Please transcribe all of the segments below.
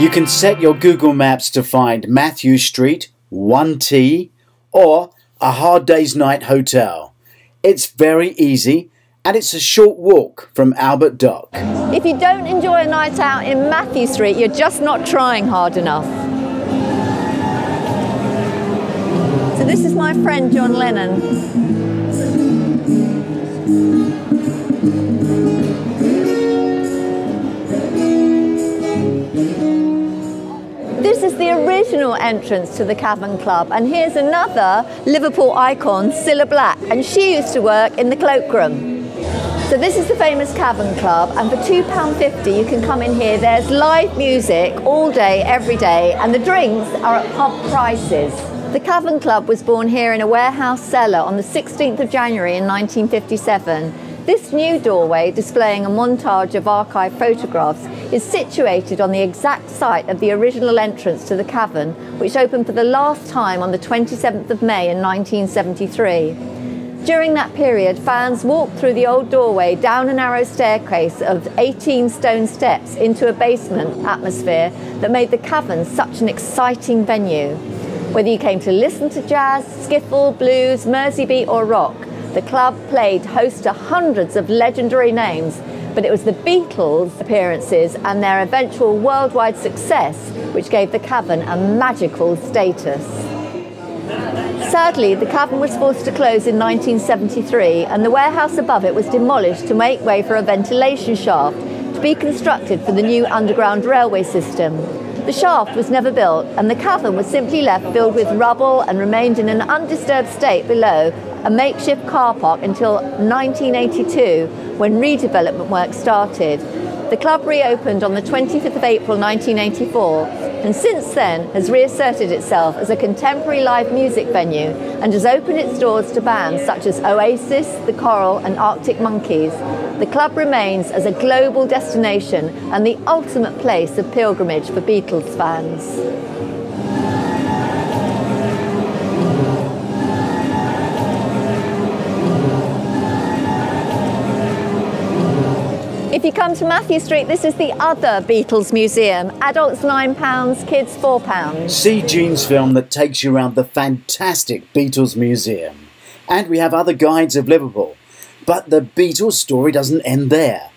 You can set your Google Maps to find Mathew Street, 1T, or a Hard Day's Night Hotel. It's very easy and it's a short walk from Albert Dock. If you don't enjoy a night out in Mathew Street, you're just not trying hard enough. So this is my friend John Lennon. This is the original entrance to the Cavern Club, and here's another Liverpool icon, Cilla Black, and she used to work in the cloakroom. So this is the famous Cavern Club, and for £2.50 you can come in here. There's live music all day, every day, and the drinks are at pub prices. The Cavern Club was born here in a warehouse cellar on the 16th of January in 1957. This new doorway, displaying a montage of archive photographs, is situated on the exact site of the original entrance to the cavern, which opened for the last time on the 27th of May in 1973. During that period, fans walked through the old doorway down a narrow staircase of 18 stone steps into a basement atmosphere that made the cavern such an exciting venue. Whether you came to listen to jazz, skiffle, blues, Merseybeat, or rock, the club played host to hundreds of legendary names, but it was the Beatles' appearances and their eventual worldwide success which gave the cavern a magical status. Sadly, the cavern was forced to close in 1973 and the warehouse above it was demolished to make way for a ventilation shaft to be constructed for the new underground railway system. The shaft was never built and the cavern was simply left filled with rubble and remained in an undisturbed state below a makeshift car park until 1982 when redevelopment work started. The club reopened on the 25th of April 1984 and since then has reasserted itself as a contemporary live music venue and has opened its doors to bands such as Oasis, The Coral and Arctic Monkeys. The club remains as a global destination and the ultimate place of pilgrimage for Beatles fans. If you come to Mathew Street, this is the other Beatles Museum. Adults £9, kids £4. See Jean's film that takes you around the fantastic Beatles Museum. And we have other guides of Liverpool. But the Beatles story doesn't end there.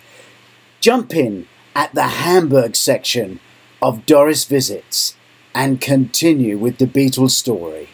Jump in at the Hamburg section of Doris Visits and continue with the Beatles story.